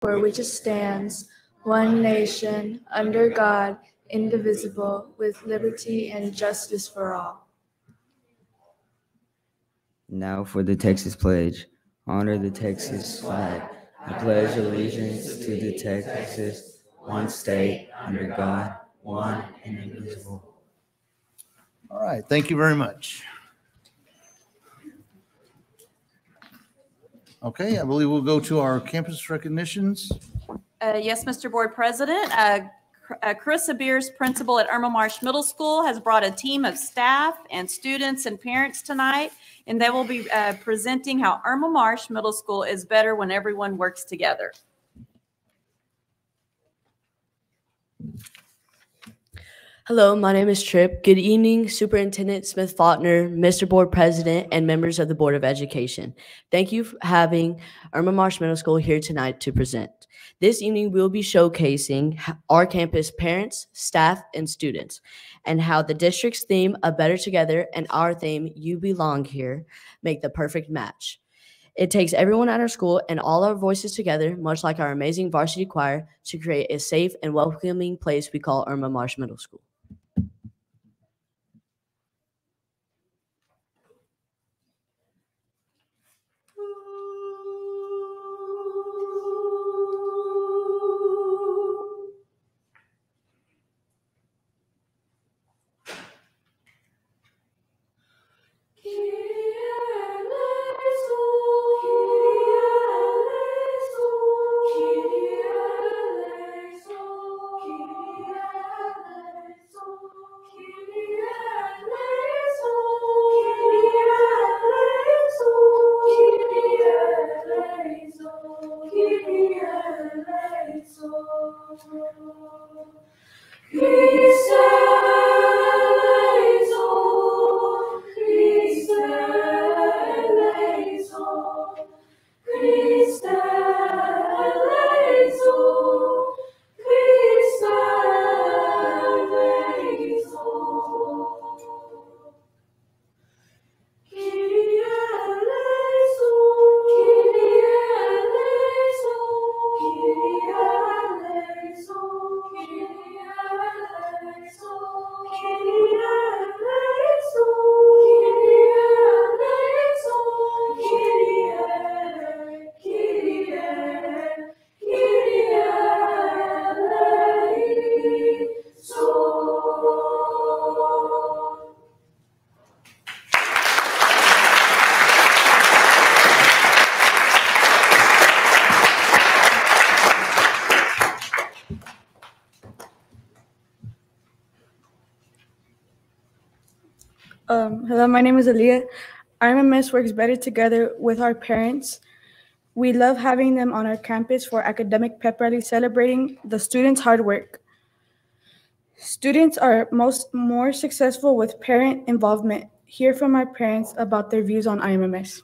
for which it stands, one nation, under God, indivisible, with liberty and justice for all. Now for the Texas pledge. Honor the Texas flag. I pledge allegiance to the Texas, one state, under God, one and indivisible. All right, thank you very much. Okay, I believe we'll go to our campus recognitions. Uh, Yes, Mr. Board President, uh, uh, Kerissa Bearce, principal at Irma Marsh Middle School, has brought a team of staff and students and parents tonight, and they will be uh, presenting how Irma Marsh Middle School is better when everyone works together. Hello, my name is Tripp. Good evening, Superintendent Smith Faulkner, Mr. Board President, and members of the Board of Education. Thank you for having Irma Marsh Middle School here tonight to present. This evening, we'll be showcasing our campus parents, staff, and students, and how the district's theme of Better Together and our theme, You Belong Here, make the perfect match. It takes everyone at our school and all our voices together, much like our amazing varsity choir, to create a safe and welcoming place we call Irma Marsh Middle School. My name is Aaliyah. IMMS works better together with our parents. We love having them on our campus for academic pep rally celebrating the students' hard work. Students are most more successful with parent involvement. Hear from our parents about their views on IMMS.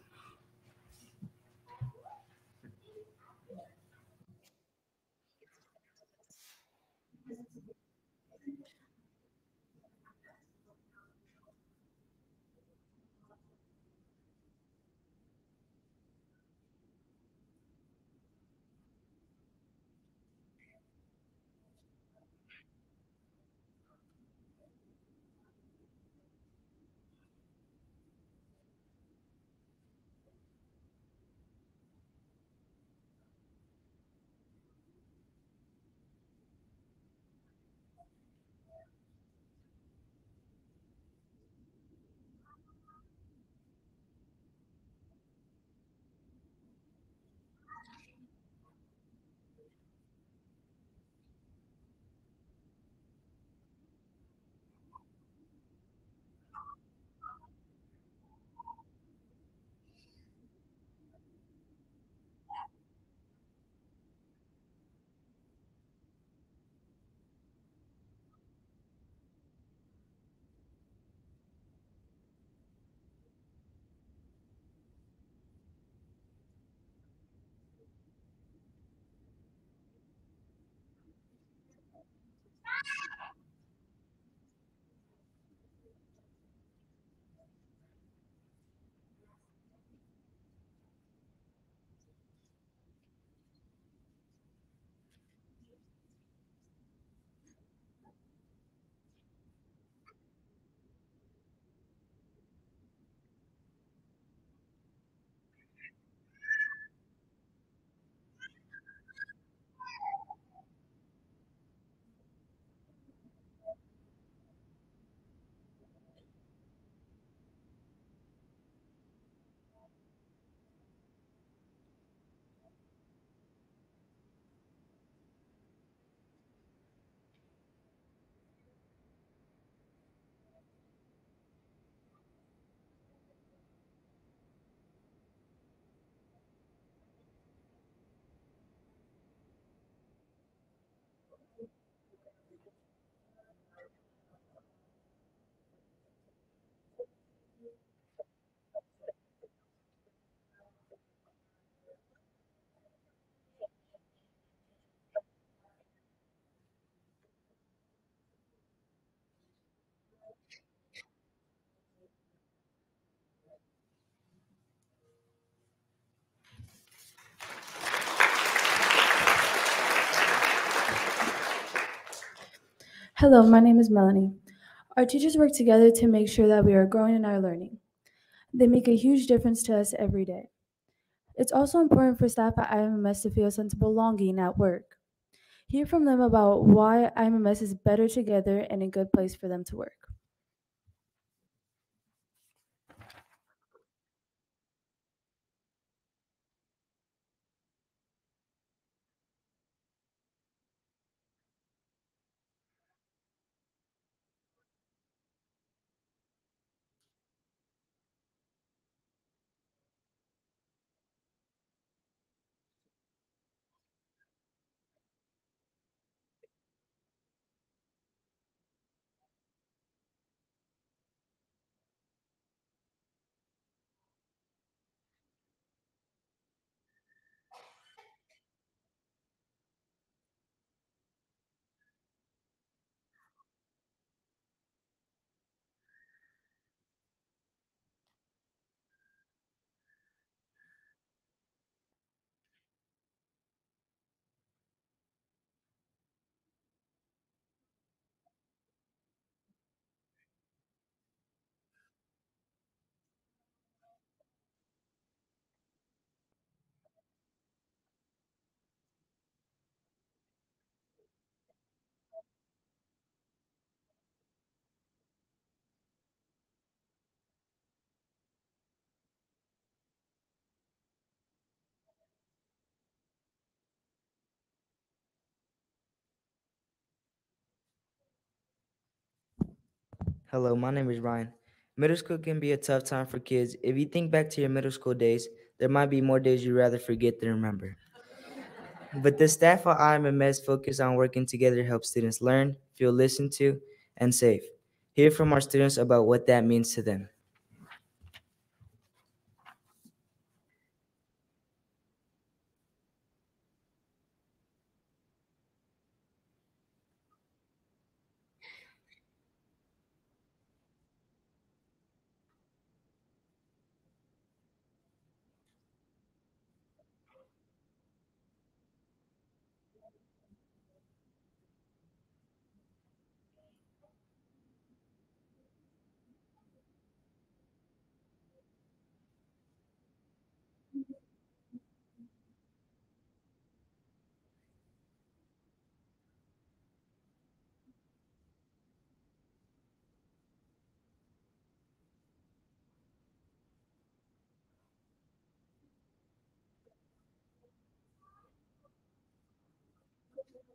Hello, my name is Melanie. Our teachers work together to make sure that we are growing in our learning. They make a huge difference to us every day. It's also important for staff at IMMS to feel a sense of belonging at work. Hear from them about why IMMS is better together and a good place for them to work. Hello, my name is Ryan. Middle school can be a tough time for kids. If you think back to your middle school days, there might be more days you'd rather forget than remember. But the staff at IMMS focus on working together to help students learn, feel listened to, and safe. Hear from our students about what that means to them.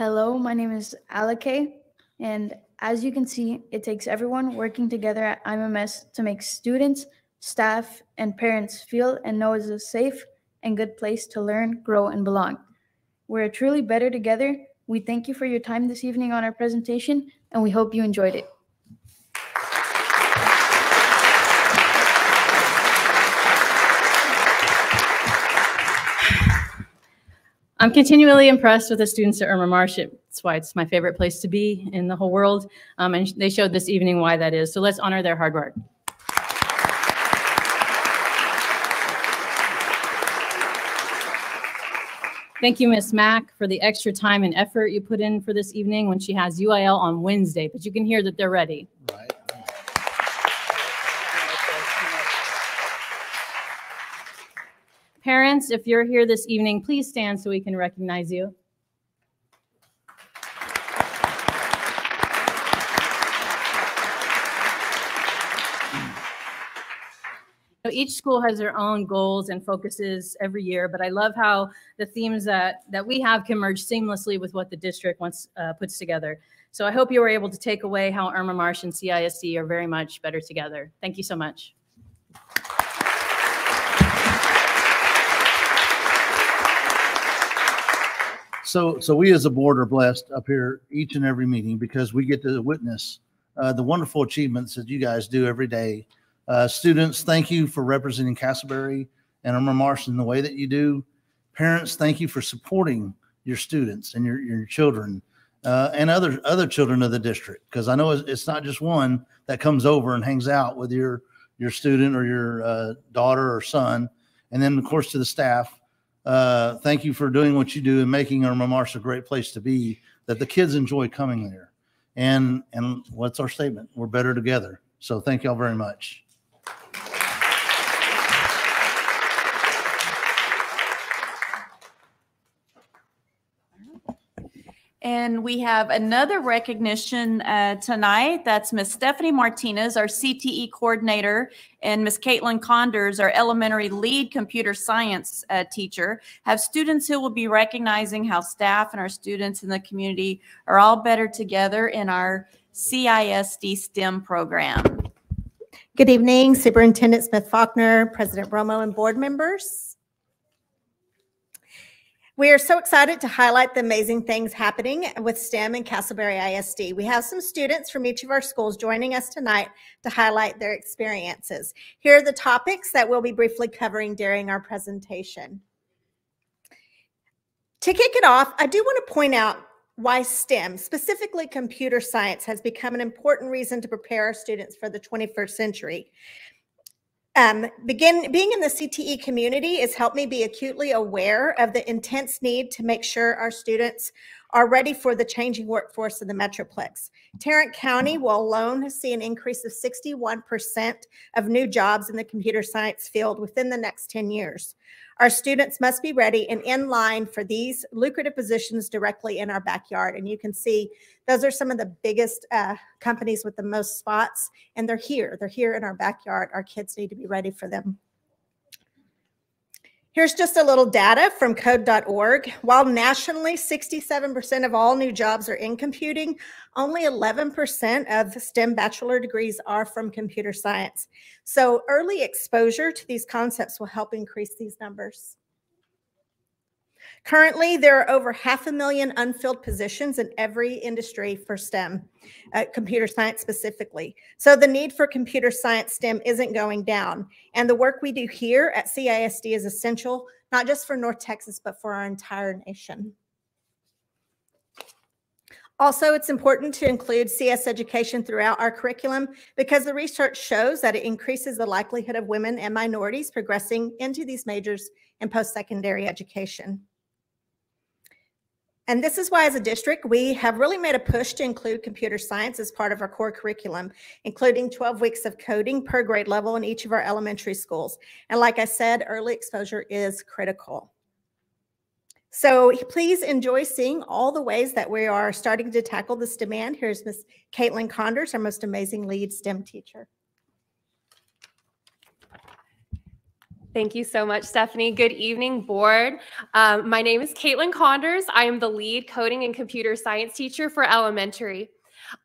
Hello, my name is Alake, and as you can see, it takes everyone working together at IMMS to make students, staff, and parents feel and know it's a safe and good place to learn, grow, and belong. We're truly better together. We thank you for your time this evening on our presentation, and we hope you enjoyed it. I'm continually impressed with the students at Irma Marsh. It's why it's my favorite place to be in the whole world. Um, and they showed this evening why that is. So let's honor their hard work. Thank you, Miss Mack, for the extra time and effort you put in for this evening when she has UIL on Wednesday, but you can hear that they're ready. Right. Parents, if you're here this evening, please stand so we can recognize you. each school has their own goals and focuses every year, but I love how the themes that, that we have can merge seamlessly with what the district wants uh, puts together. So I hope you were able to take away how Irma Marsh and CISD are very much better together. Thank you so much. So, so we as a board are blessed up here each and every meeting because we get to witness uh, the wonderful achievements that you guys do every day. Uh, students, thank you for representing Castleberry and Irma Marsh in the way that you do. Parents, thank you for supporting your students and your, your children uh, and other other children of the district because I know it's, it's not just one that comes over and hangs out with your your student or your uh, daughter or son, and then of course to the staff uh, thank you for doing what you do and making Irma Marsh a great place to be. That the kids enjoy coming there, and and what's our statement? We're better together. So thank y'all very much. And we have another recognition uh, tonight. That's Miss Stephanie Martinez, our CTE coordinator, and Miss Caitlin Conders, our elementary lead computer science uh, teacher, have students who will be recognizing how staff and our students in the community are all better together in our CISD STEM program. Good evening, Superintendent Smith Faulkner, President Romo, and board members. We are so excited to highlight the amazing things happening with STEM and Castleberry ISD. We have some students from each of our schools joining us tonight to highlight their experiences. Here are the topics that we'll be briefly covering during our presentation. To kick it off, I do want to point out why STEM, specifically computer science, has become an important reason to prepare our students for the 21st century. Um, begin being in the CTE community has helped me be acutely aware of the intense need to make sure our students are ready for the changing workforce of the Metroplex. Tarrant County will alone see an increase of 61% of new jobs in the computer science field within the next 10 years. Our students must be ready and in line for these lucrative positions directly in our backyard. And you can see those are some of the biggest uh, companies with the most spots, and they're here. They're here in our backyard. Our kids need to be ready for them. Here's just a little data from code.org. While nationally 67% of all new jobs are in computing, only 11% of STEM bachelor degrees are from computer science. So early exposure to these concepts will help increase these numbers. Currently, there are over half a million unfilled positions in every industry for STEM, uh, computer science specifically. So the need for computer science STEM isn't going down. And the work we do here at CISD is essential, not just for North Texas, but for our entire nation. Also, it's important to include CS education throughout our curriculum because the research shows that it increases the likelihood of women and minorities progressing into these majors in post-secondary education. And this is why, as a district, we have really made a push to include computer science as part of our core curriculum, including 12 weeks of coding per grade level in each of our elementary schools. And like I said, early exposure is critical. So please enjoy seeing all the ways that we are starting to tackle this demand. Here's Miss Caitlin Conders, our most amazing lead STEM teacher. Thank you so much, Stephanie. Good evening, board. Um, my name is Caitlin Conders. I am the lead coding and computer science teacher for elementary.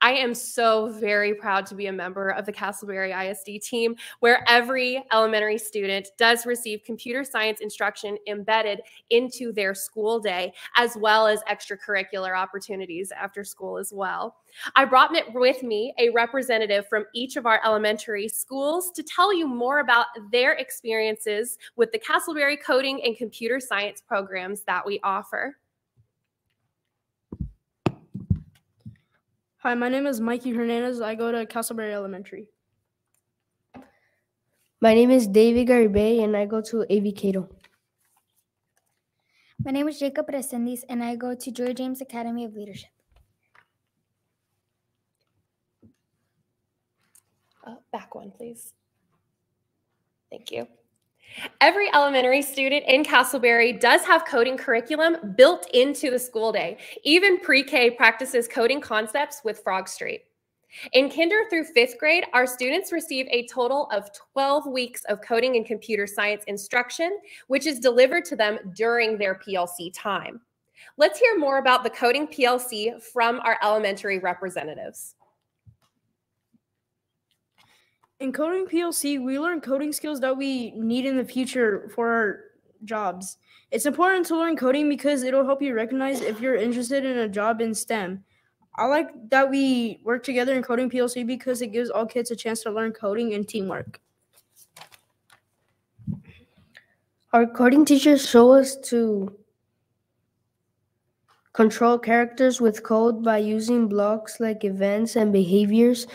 I am so very proud to be a member of the Castleberry ISD team, where every elementary student does receive computer science instruction embedded into their school day, as well as extracurricular opportunities after school as well. I brought with me a representative from each of our elementary schools to tell you more about their experiences with the Castleberry coding and computer science programs that we offer. Hi, my name is Mikey Hernandez. I go to Castleberry Elementary. My name is David Garibay and I go to AV Cato. My name is Jacob Resendis and I go to Joy James Academy of Leadership. Uh, back one, please. Thank you. Every elementary student in Castleberry does have coding curriculum built into the school day. Even pre-K practices coding concepts with Frog Street. In kinder through fifth grade, our students receive a total of 12 weeks of coding and computer science instruction, which is delivered to them during their PLC time. Let's hear more about the coding PLC from our elementary representatives. In coding PLC, we learn coding skills that we need in the future for our jobs. It's important to learn coding because it'll help you recognize if you're interested in a job in STEM. I like that we work together in coding PLC because it gives all kids a chance to learn coding and teamwork. Our coding teachers show us to control characters with code by using blocks like events and behaviors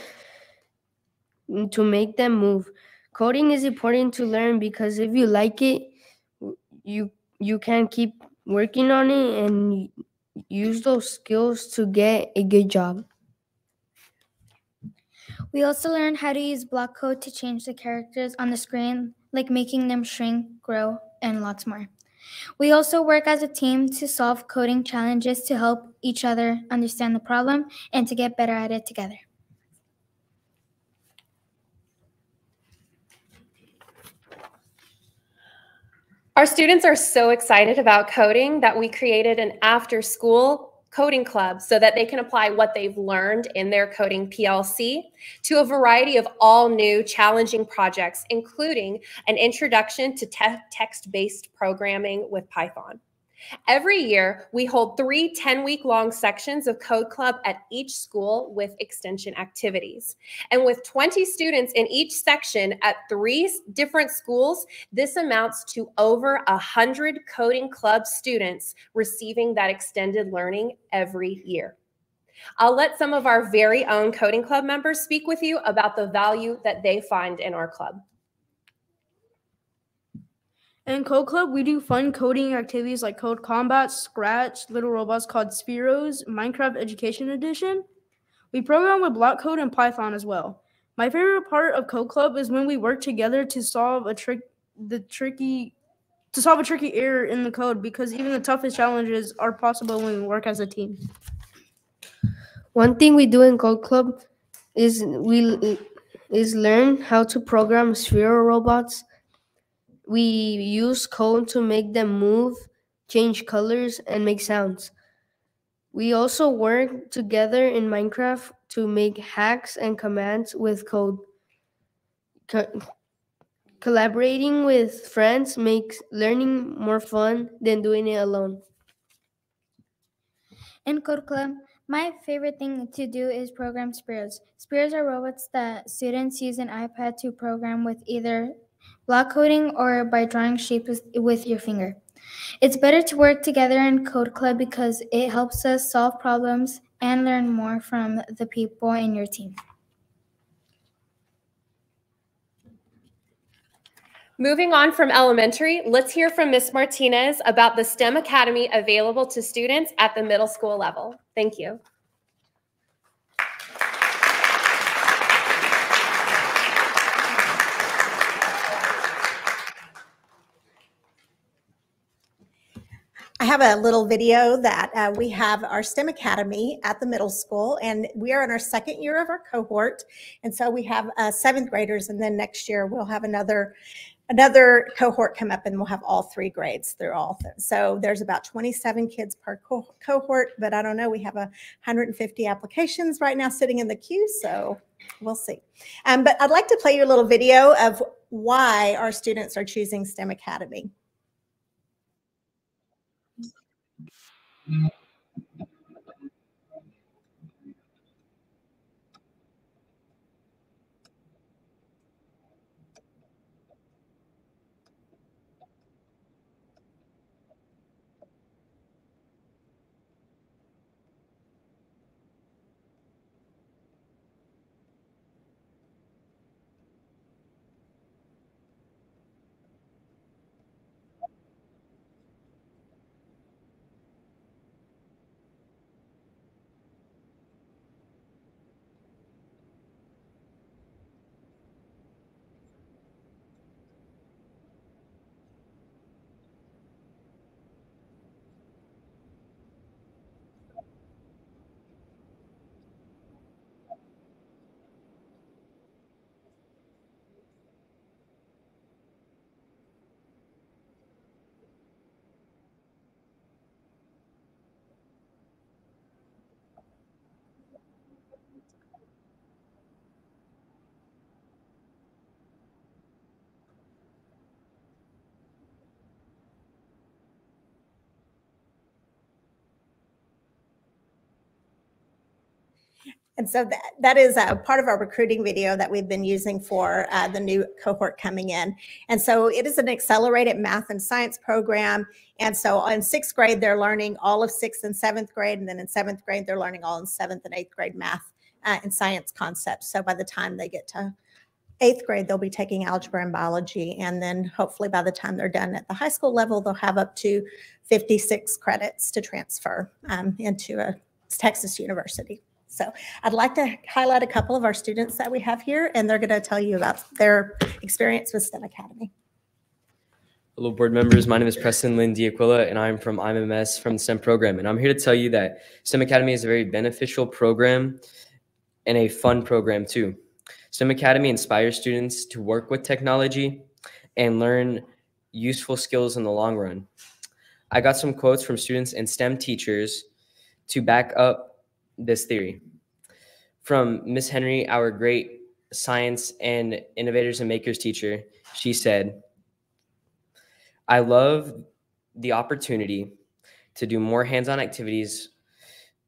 to make them move. Coding is important to learn because if you like it, you you can keep working on it and use those skills to get a good job. We also learn how to use block code to change the characters on the screen, like making them shrink, grow, and lots more. We also work as a team to solve coding challenges to help each other understand the problem and to get better at it together. Our students are so excited about coding that we created an after school coding club so that they can apply what they've learned in their coding PLC to a variety of all new challenging projects, including an introduction to te text-based programming with Python. Every year, we hold three 10 week long sections of Code Club at each school with extension activities. And with 20 students in each section at three different schools, this amounts to over 100 Coding Club students receiving that extended learning every year. I'll let some of our very own Coding Club members speak with you about the value that they find in our club. In Code Club, we do fun coding activities like Code Combat, Scratch, little robots called Spheros, Minecraft Education Edition. We program with block code and Python as well. My favorite part of Code Club is when we work together to solve a trick, the tricky, to solve a tricky error in the code because even the toughest challenges are possible when we work as a team. One thing we do in Code Club is we is learn how to program Sphero robots we use code to make them move, change colors, and make sounds. We also work together in Minecraft to make hacks and commands with code. Co- collaborating with friends makes learning more fun than doing it alone. In Code Club, my favorite thing to do is program Spheros. Spheros are robots that students use an iPad to program with either block coding, or by drawing shapes with your finger. It's better to work together in Code Club because it helps us solve problems and learn more from the people in your team. Moving on from elementary, let's hear from Ms. Martinez about the STEM Academy available to students at the middle school level. Thank you. Have a little video that uh, we have our STEM Academy at the middle school, and we are in our second year of our cohort. And so we have uh, seventh graders, and then next year we'll have another another cohort come up, and we'll have all three grades through all. Th- so there's about 27 kids per co- cohort, but I don't know. We have a 150 applications right now sitting in the queue, so we'll see. Um, but I'd like to play you a little video of why our students are choosing STEM Academy. Mm-hmm. And so that, that is a part of our recruiting video that we've been using for uh, the new cohort coming in. And so it is an accelerated math and science program. And so in sixth grade, they're learning all of sixth and seventh grade. And then in seventh grade, they're learning all in seventh and eighth grade math uh, and science concepts. So by the time they get to eighth grade, they'll be taking algebra and biology. And then hopefully by the time they're done at the high school level, they'll have up to 56 credits to transfer um, into a Texas university. So I'd like to highlight a couple of our students that we have here, and they're going to tell you about their experience with STEM Academy. Hello, board members. My name is Preston Lynn Diaquila, and I'm from IMMS from the STEM program. And I'm here to tell you that STEM Academy is a very beneficial program and a fun program, too. STEM Academy inspires students to work with technology and learn useful skills in the long run. I got some quotes from students and STEM teachers to back up this theory. From Miss Henry, our great science and innovators and makers teacher, she said, I love the opportunity to do more hands-on activities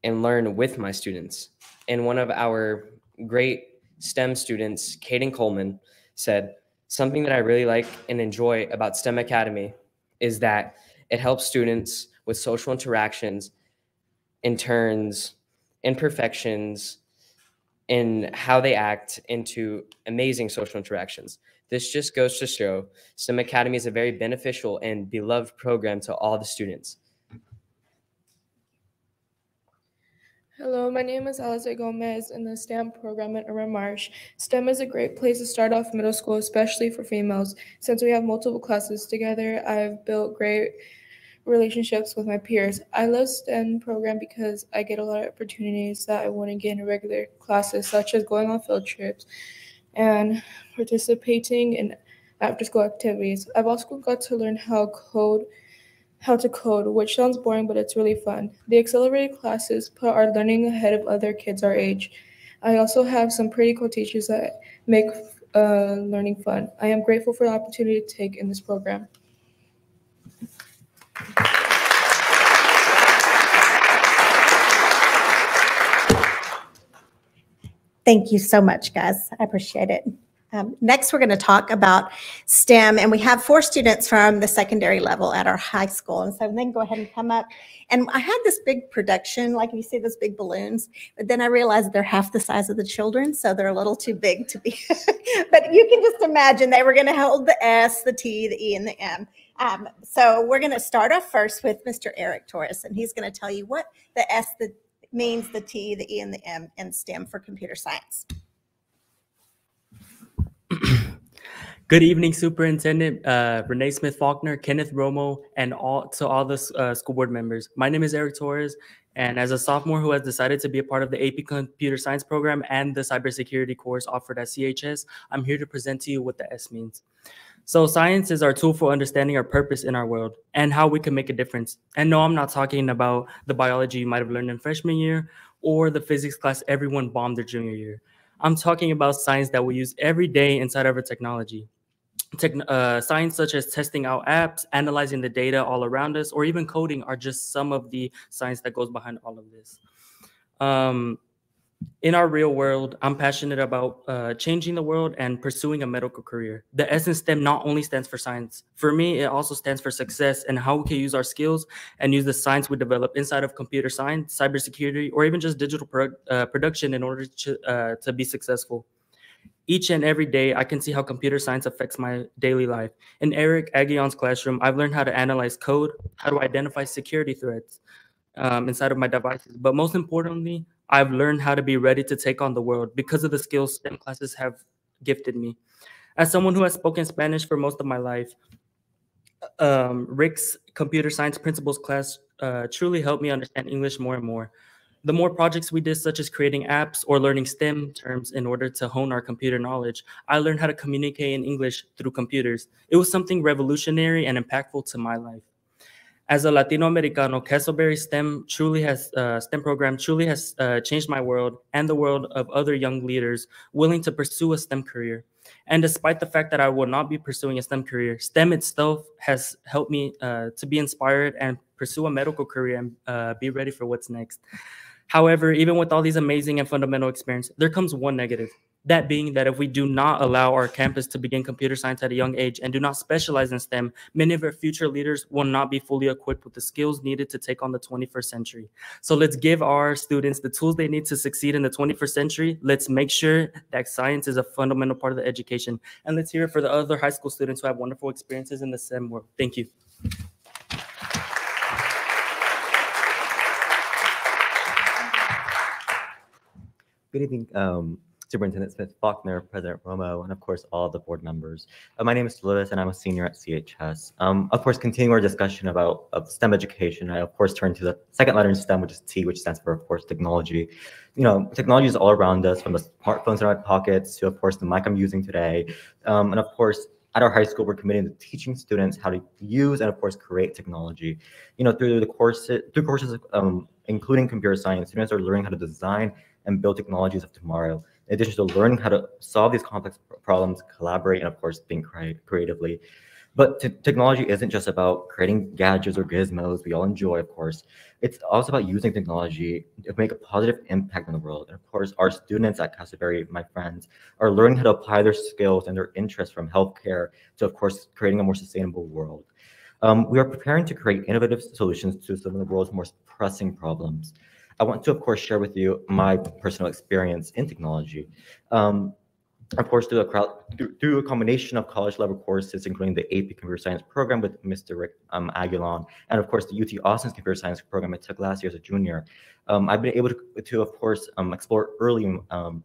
and learn with my students. And one of our great STEM students, Kaden Coleman, said, something that I really like and enjoy about STEM Academy is that it helps students with social interactions in turns imperfections in how they act into amazing social interactions. This just goes to show STEM Academy is a very beneficial and beloved program to all the students. Hello, my name is Alice Gomez in the STEM program at Irma Marsh. STEM is a great place to start off middle school, especially for females. Since we have multiple classes together, I've built great relationships with my peers. I love STEM program because I get a lot of opportunities that I wouldn't get in regular classes, such as going on field trips and participating in after school activities. I've also got to learn how code how to code, which sounds boring, but it's really fun. The accelerated classes put our learning ahead of other kids our age. I also have some pretty cool teachers that make uh, learning fun. I am grateful for the opportunity to take in this program. Thank you so much, guys. I appreciate it. Um, next, we're going to talk about STEM, and we have four students from the secondary level at our high school. And so then go ahead and come up. And I had this big production, like you see those big balloons, but then I realized they're half the size of the children, so they're a little too big to be. but you can just imagine they were going to hold the S, the T, the E, and the M. Um, so we're going to start off first with Mr. Eric Torres, and he's going to tell you what the S the, means, the T, the E, and the M in STEM for computer science. Good evening, Superintendent uh, Renee Smith Faulkner, Kenneth Romo, and all to all the uh, school board members. My name is Eric Torres, and as a sophomore who has decided to be a part of the AP Computer Science program and the cybersecurity course offered at CHS, I'm here to present to you what the S means. So science is our tool for understanding our purpose in our world and how we can make a difference. And no, I'm not talking about the biology you might have learned in freshman year or the physics class everyone bombed their junior year. I'm talking about science that we use every day inside of our technology. Techn uh, science such as testing out apps, analyzing the data all around us, or even coding are just some of the science that goes behind all of this. Um, in our real world, I'm passionate about uh, changing the world and pursuing a medical career. The S STEM not only stands for science. For me, it also stands for success and how we can use our skills and use the science we develop inside of computer science, cybersecurity, or even just digital pro uh, production in order to, uh, to be successful. Each and every day, I can see how computer science affects my daily life. In Eric Aguillon's classroom, I've learned how to analyze code, how to identify security threats um, inside of my devices. But most importantly, I've learned how to be ready to take on the world because of the skills STEM classes have gifted me. As someone who has spoken Spanish for most of my life, um, Rick's computer science principles class uh, truly helped me understand English more and more. The more projects we did, such as creating apps or learning STEM terms in order to hone our computer knowledge, I learned how to communicate in English through computers. It was something revolutionary and impactful to my life as a Latino Americano, Castleberry STEM truly has uh, STEM program truly has uh, changed my world and the world of other young leaders willing to pursue a STEM career. And despite the fact that I will not be pursuing a STEM career, STEM itself has helped me uh, to be inspired and pursue a medical career and uh, be ready for what's next. However, even with all these amazing and fundamental experience, there comes one negative. That being that if we do not allow our campus to begin computer science at a young age and do not specialize in STEM, many of our future leaders will not be fully equipped with the skills needed to take on the 21st century. So let's give our students the tools they need to succeed in the 21st century. Let's make sure that science is a fundamental part of the education. And let's hear it for the other high school students who have wonderful experiences in the STEM world. Thank you. Good evening, um, Superintendent Smith Faulkner, President Romo, and of course, all the board members. Uh, my name is Lewis, and I'm a senior at CHS. Um, of course, continuing our discussion about of STEM education, I of course turn to the second letter in STEM, which is T, which stands for, of course, technology. You know, technology is all around us, from the smartphones in our pockets to, of course, the mic I'm using today. Um, and of course, at our high school, we're committed to teaching students how to use and, of course, create technology. You know, through the courses, through courses, um, including computer science, students are learning how to design and build technologies of tomorrow in addition to learning how to solve these complex problems, collaborate, and of course, think creatively. But technology isn't just about creating gadgets or gizmos we all enjoy, of course. It's also about using technology to make a positive impact on the world. And of course, our students at Castleberry, my friends, are learning how to apply their skills and their interests from healthcare to, of course, creating a more sustainable world. Um, we are preparing to create innovative solutions to some of the world's most pressing problems. I want to, of course, share with you my personal experience in technology. Um, of course, through a, crowd, through, through a combination of college level courses, including the AP Computer Science program with Mr. Rick um, Aguilon, and of course, the UT Austin's Computer Science program I took last year as a junior, um, I've been able to, to of course, um, explore early um,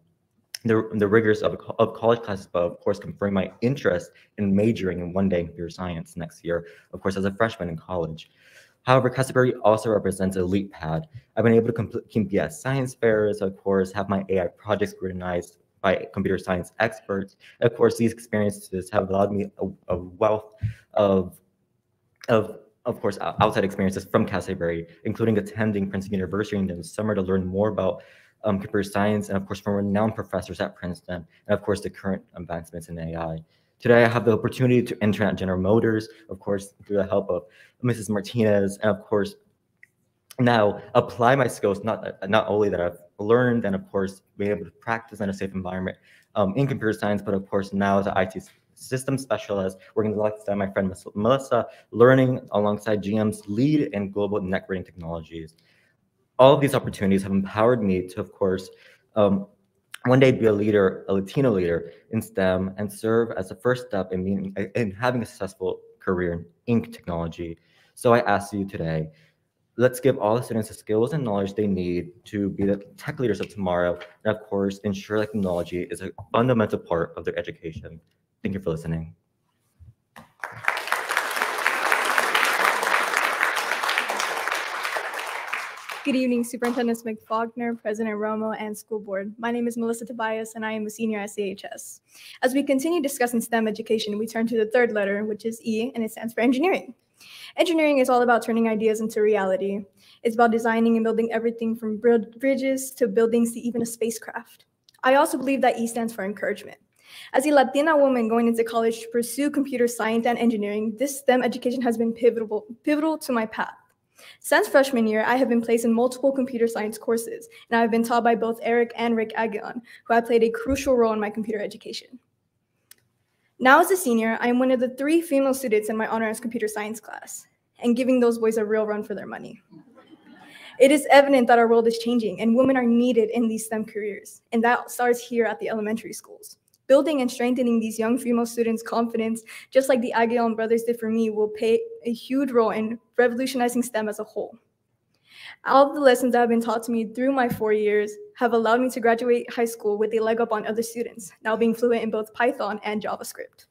the, the rigors of, of college classes, but of course, confirming my interest in majoring in one day in computer science next year, of course, as a freshman in college. However, Castleberry also represents a leap pad. I've been able to compete at science fairs, of course, have my AI projects scrutinized by computer science experts. Of course, these experiences have allowed me a, a wealth of, of, of course, outside experiences from Castleberry, including attending Princeton University in the summer to learn more about um, computer science, and of course, from renowned professors at Princeton, and of course, the current advancements in AI. Today, I have the opportunity to intern at General Motors, of course, through the help of Mrs. Martinez, and of course, now apply my skills, not, not only that I've learned and of course, being able to practice in a safe environment um, in computer science, but of course, now as an IT system specialist, working alongside my friend Melissa, learning alongside GM's lead in global networking technologies. All of these opportunities have empowered me to, of course, um, one day be a leader, a Latino leader in STEM, and serve as the first step in, being, in having a successful career in ink technology. So I ask you today, let's give all the students the skills and knowledge they need to be the tech leaders of tomorrow, and of course, ensure that technology is a fundamental part of their education. Thank you for listening. Good evening, Superintendent Smith Faulkner, President Romo, and School Board. My name is Melissa Tobias, and I am a senior at CHS. As we continue discussing STEM education, we turn to the third letter, which is E, and it stands for engineering. Engineering is all about turning ideas into reality. It's about designing and building everything from bridges to buildings to even a spacecraft. I also believe that E stands for encouragement. As a Latina woman going into college to pursue computer science and engineering, this STEM education has been pivotal, pivotal to my path. Since freshman year, I have been placed in multiple computer science courses, and I have been taught by both Eric and Rick Aguilon, who have played a crucial role in my computer education. Now, as a senior, I am one of the three female students in my honors computer science class, and giving those boys a real run for their money. It is evident that our world is changing, and women are needed in these STEM careers, and that starts here at the elementary schools. Building and strengthening these young female students' confidence, just like the Aguilon brothers did for me, will play a huge role in revolutionizing STEM as a whole. All of the lessons that have been taught to me through my four years have allowed me to graduate high school with a leg up on other students, now being fluent in both Python and JavaScript.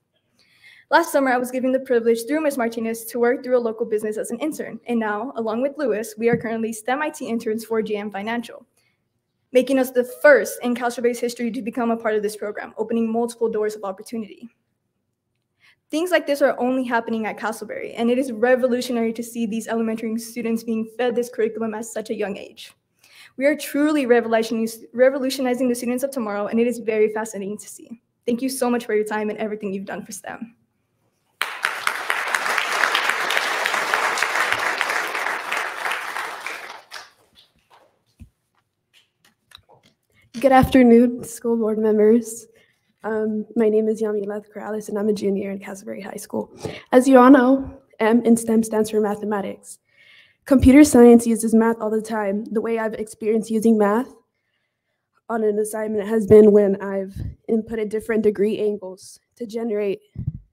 Last summer, I was given the privilege through Ms. Martinez to work through a local business as an intern, and now, along with Lewis, we are currently STEM IT interns for GM Financial making us the first in Castleberry's history to become a part of this program, opening multiple doors of opportunity. Things like this are only happening at Castleberry, and it is revolutionary to see these elementary students being fed this curriculum at such a young age. We are truly revolutionizing the students of tomorrow, and it is very fascinating to see. Thank you so much for your time and everything you've done for STEM. Good afternoon, school board members. Um, my name is Yamila Corrales, and I'm a junior in Castleberry High School. As you all know, M in STEM stands for mathematics. Computer science uses math all the time. The way I've experienced using math on an assignment has been when I've inputted different degree angles to generate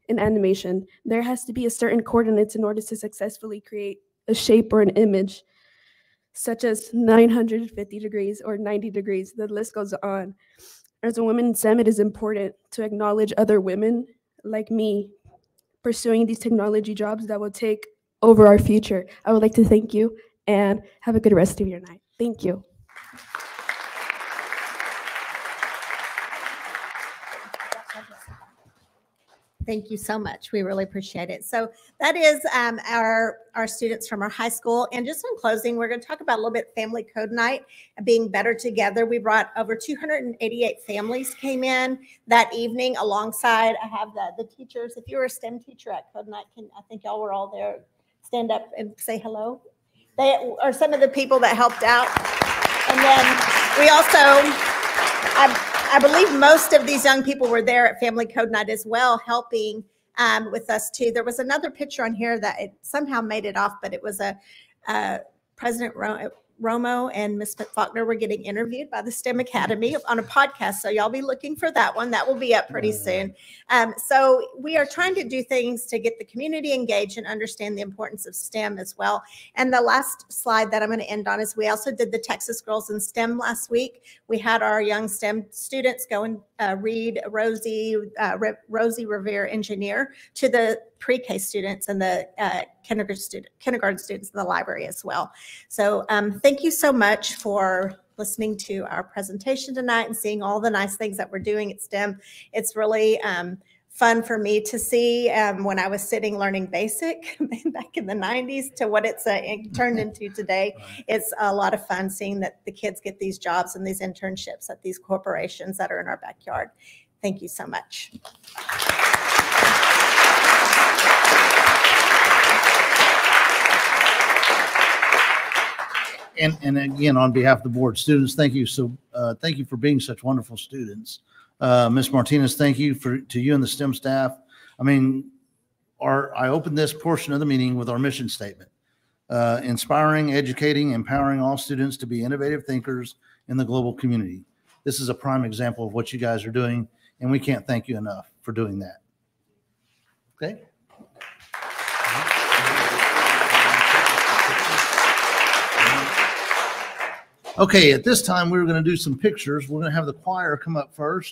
an animation. There has to be a certain coordinates in order to successfully create a shape or an image such as 950 degrees or 90 degrees. The list goes on. As a woman in STEM, it is important to acknowledge other women like me pursuing these technology jobs that will take over our future. I would like to thank you and have a good rest of your night. Thank you. Thank you so much. We really appreciate it. So that is um, our our students from our high school. And just in closing, we're going to talk about a little bit Family Code Night being better together. We brought over 288 families came in that evening alongside. I have the the teachers. If you were a STEM teacher at Code Night, can I think y'all were all there. Stand up and say hello. They are some of the people that helped out. And then we also. I, believe most of these young people were there at Family Code Night as well, helping um, with us too. There was another picture on here that it somehow made it off, but it was a, uh President Romo and Ms. Faulkner were getting interviewed by the STEM Academy on a podcast. So y'all be looking for that one. That will be up pretty soon. Um, so we are trying to do things to get the community engaged and understand the importance of STEM as well. And the last slide that I'm going to end on is we also did the Texas Girls in STEM last week. We had our young STEM students go and uh, read Rosie uh, Re- Rosie Revere Engineer to the pre-K students and the uh, kindergarten student kindergarten students in the library as well. So um, thank you so much for listening to our presentation tonight and seeing all the nice things that we're doing at STEM. It's really um, fun for me to see um, when I was sitting learning basic back in the 90s to what it's uh, turned into today. It's a lot of fun seeing that the kids get these jobs and these internships at these corporations that are in our backyard. Thank you so much. And, and again, on behalf of the board, students, thank you. So, uh, thank you for being such wonderful students. Uh, Ms. Martinez, thank you for, to you and the STEM staff. I mean, our, I opened this portion of the meeting with our mission statement. Uh, inspiring, educating, empowering all students to be innovative thinkers in the global community. This is a prime example of what you guys are doing, and we can't thank you enough for doing that. Okay? Okay, at this time, we're going to do some pictures. We're going to have the choir come up first.